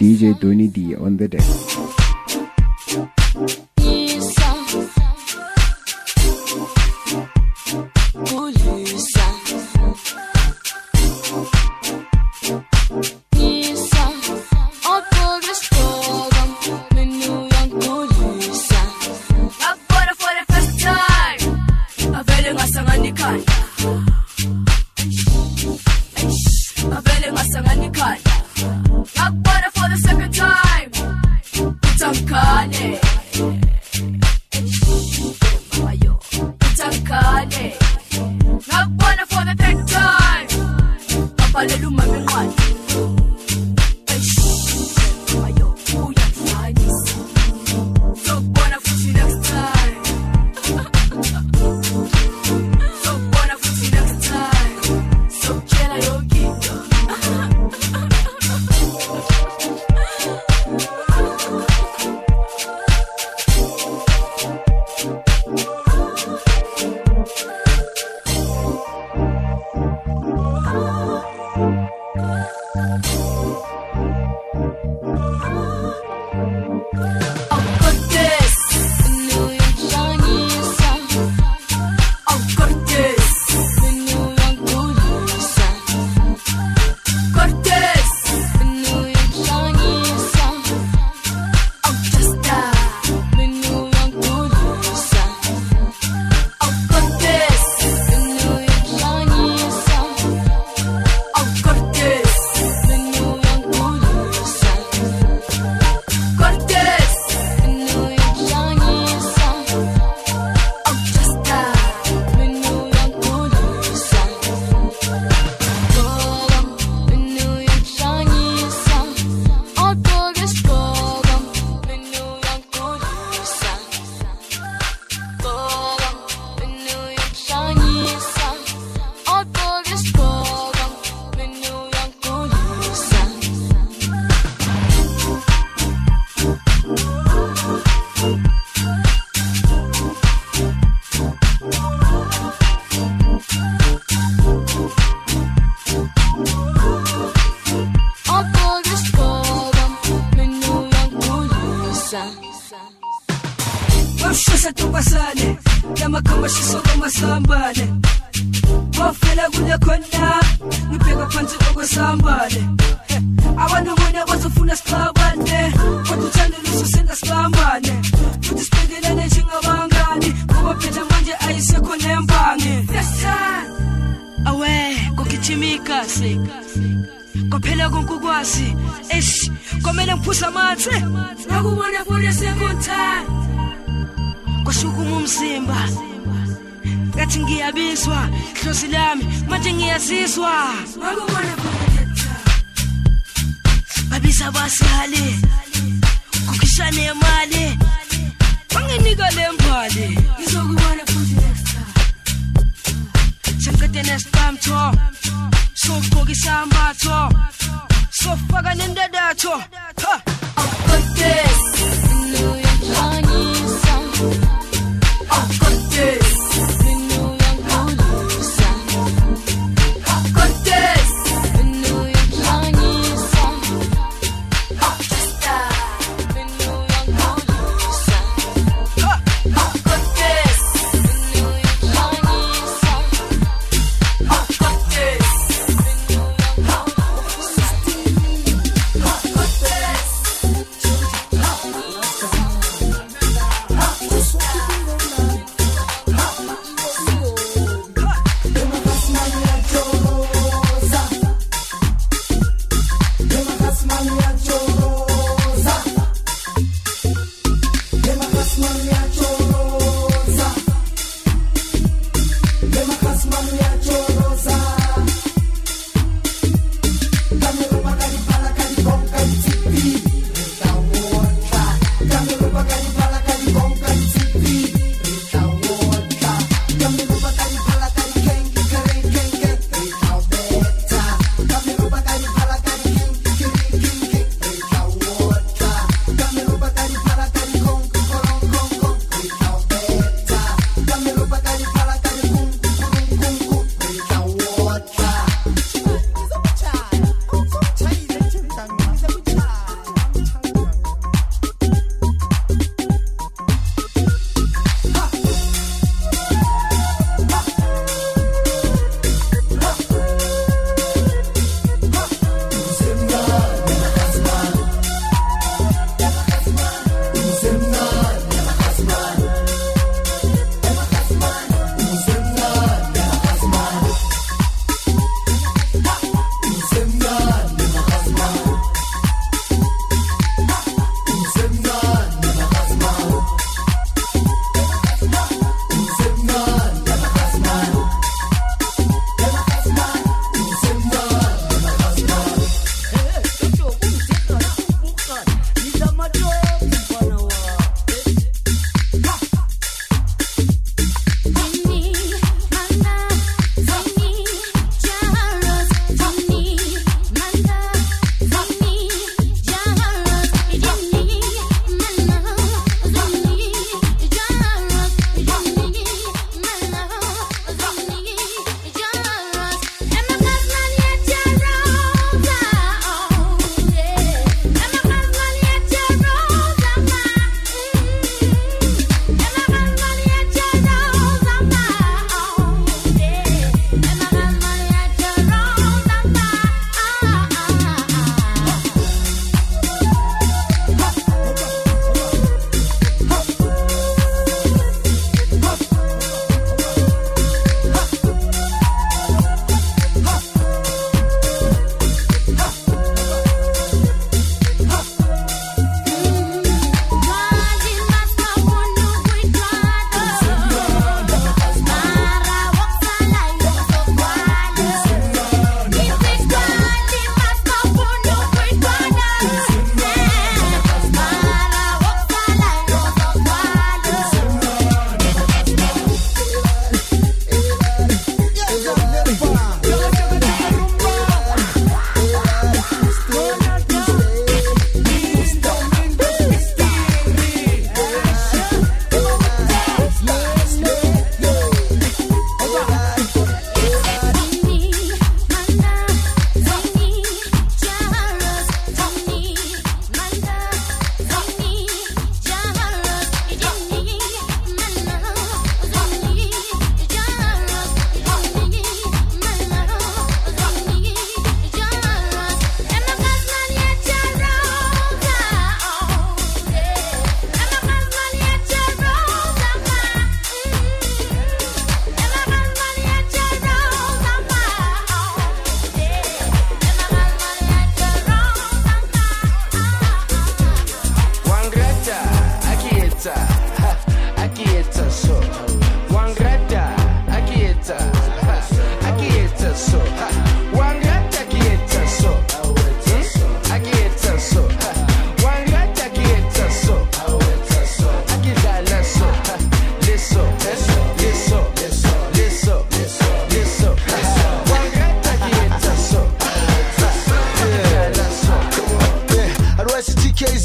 DJ Donnie-Dee on the deck. amathwe akubona fone sekontan kushukuma umsimba ngathi ngiyabiswa hlosi lami manje ngiyaziswa akubona babisa basihale kukhishane imali. Banginika lempali ngizokubona futhi next time sengiqede nesibamtho sokugqoka isambatho sofaka nendadatho ha! this.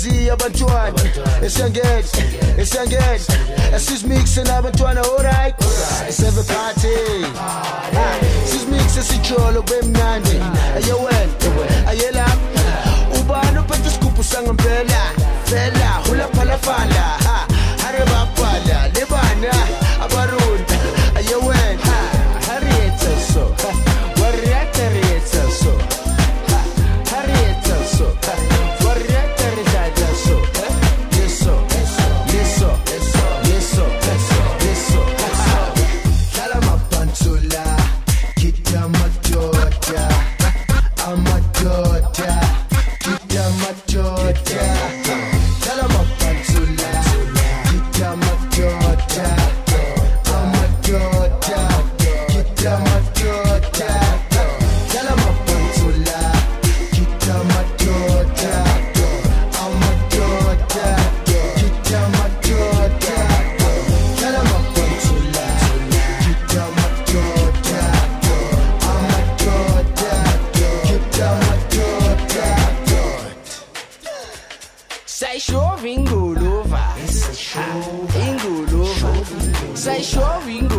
bazi abantwana. Esiyangeza esiyangeza asizimikise nabantwana alright. Save a party. Sizimikise sijolo bemnandi aye wena. Aye lapha ubani uphethe isigubhu sangempela? Fela hula phalafala. Ha hare bapala lebana abarula chove engolova. Sai chove engolova.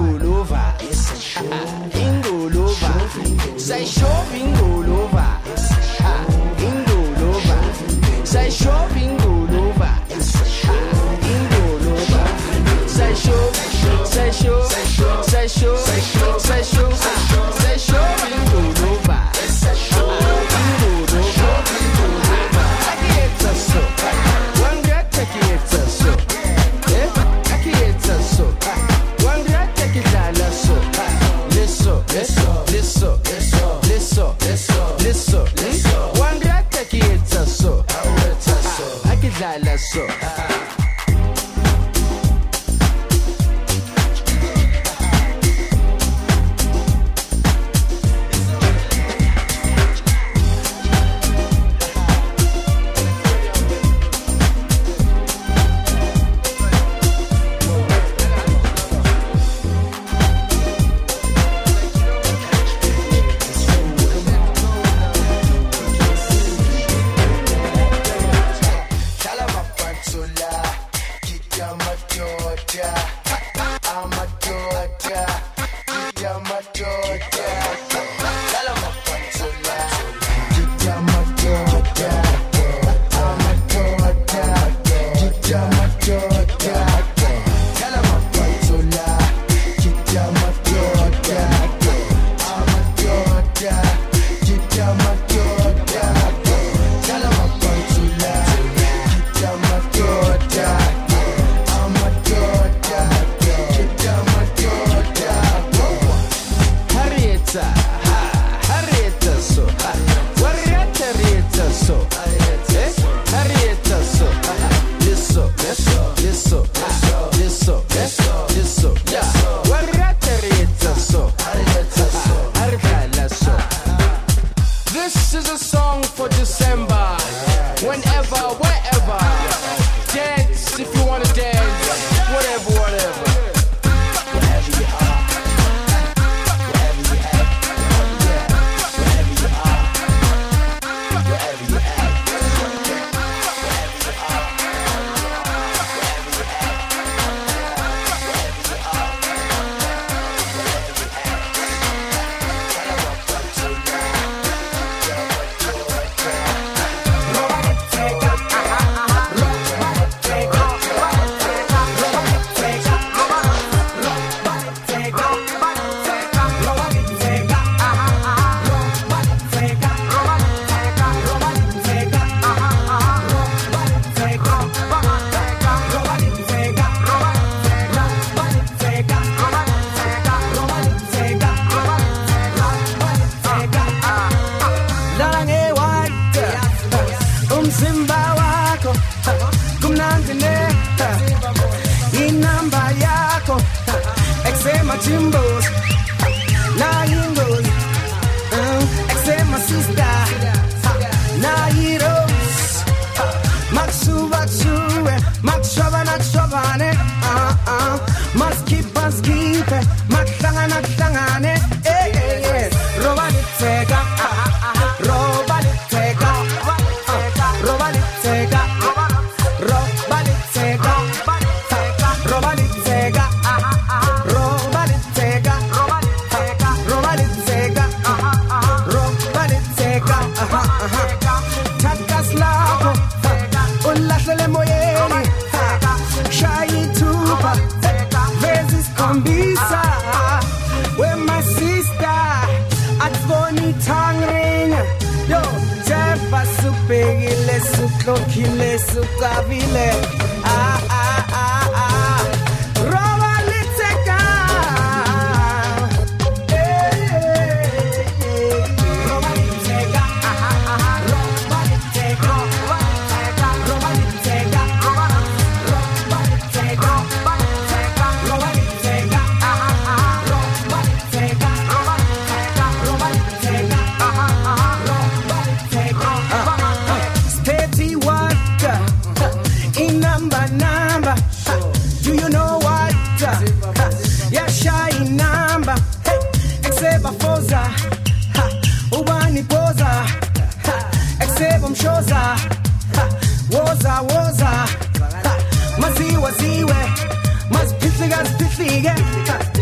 yeah.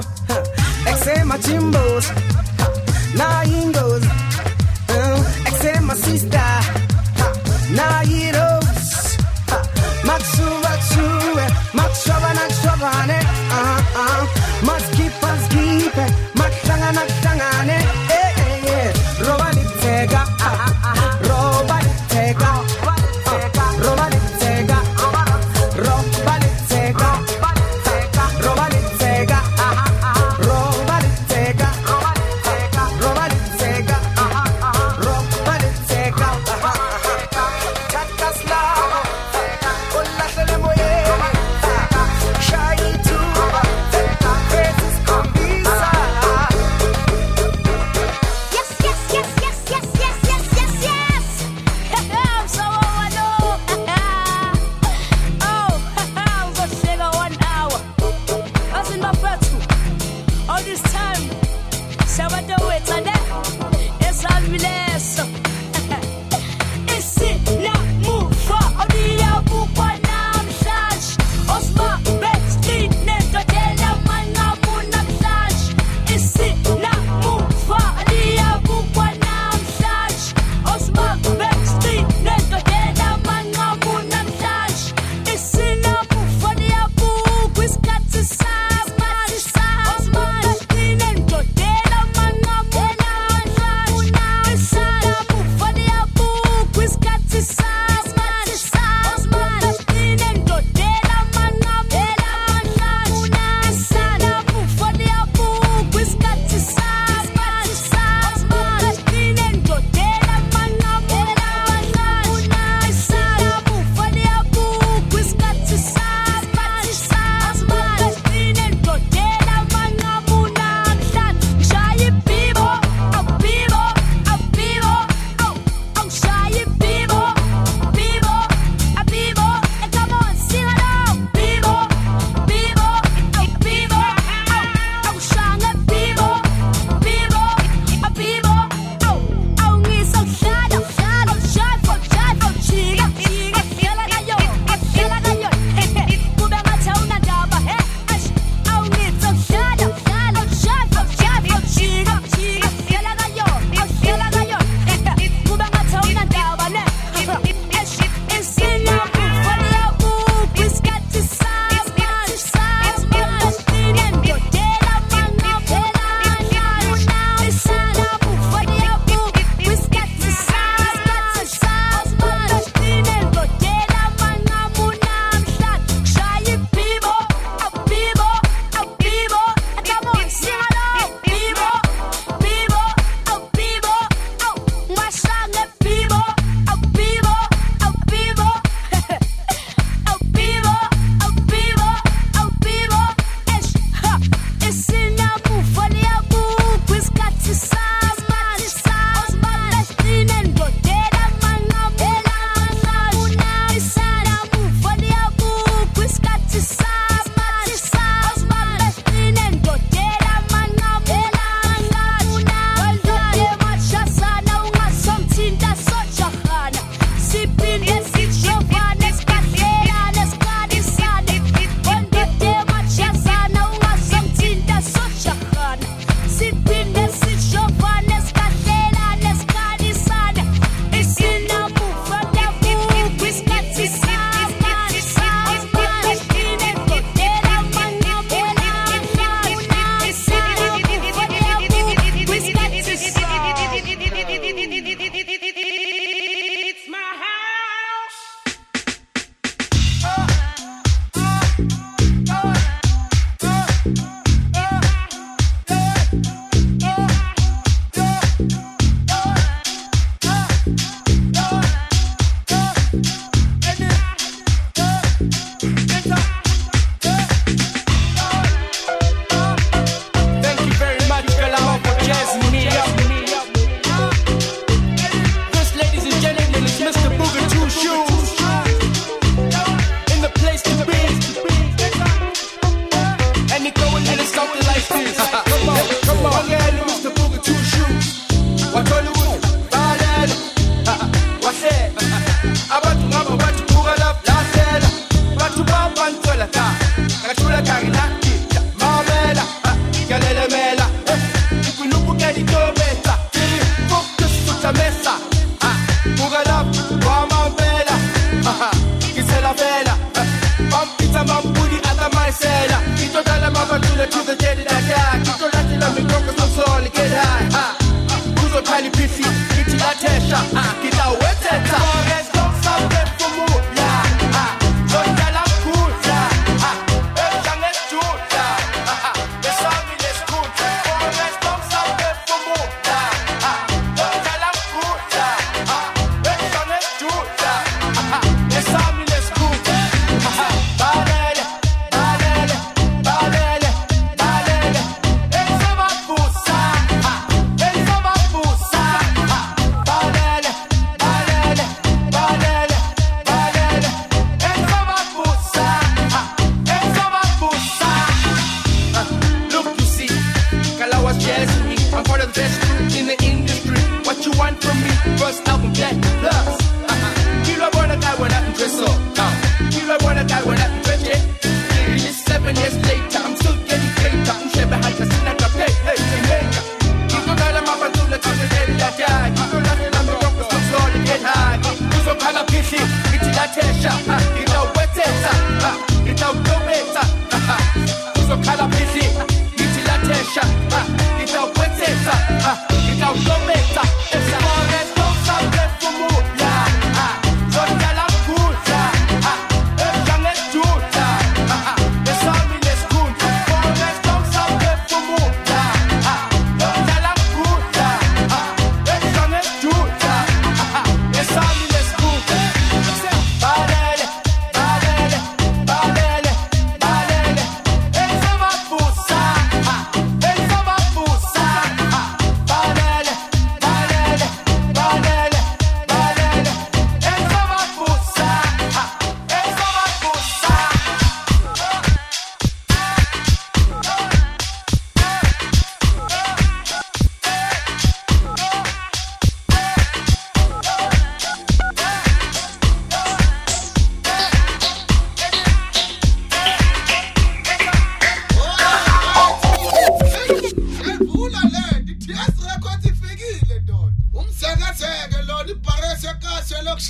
Machimbo, XA Machimbos, Nine goes, uh, XA my sister.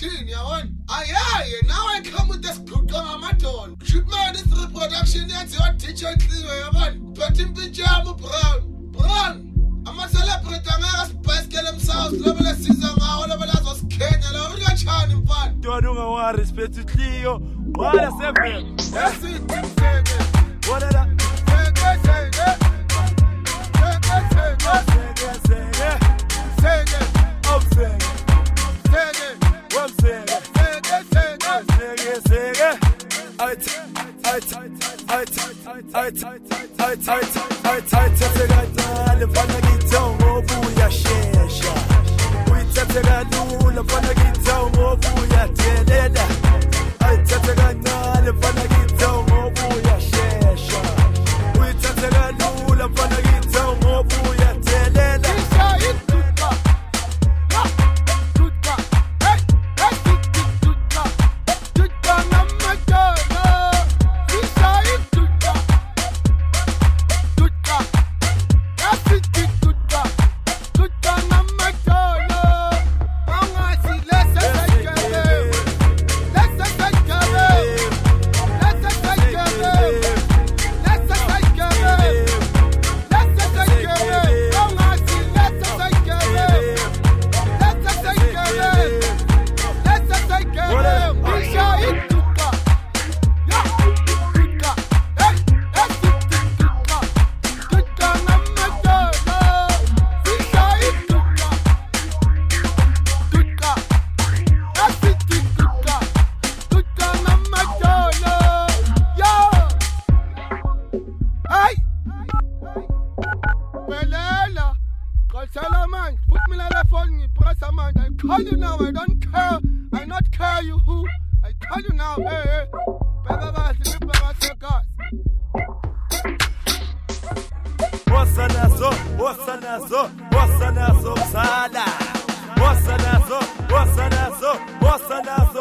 production yabona ayaye nawe ekhama ude sibhuqwa ngamadolo shipman isreproduction yenziwa ditsho nhliwe yabona dotha impintsho yami ubrown brown. Amaselebrity angeke asibhayisikele emsouth lobe lesiza ngawo lobe lazosikhenya lo uyotshani mfana ntwana ungawari siphethe nhliyo qwala sevela esithi Manasa.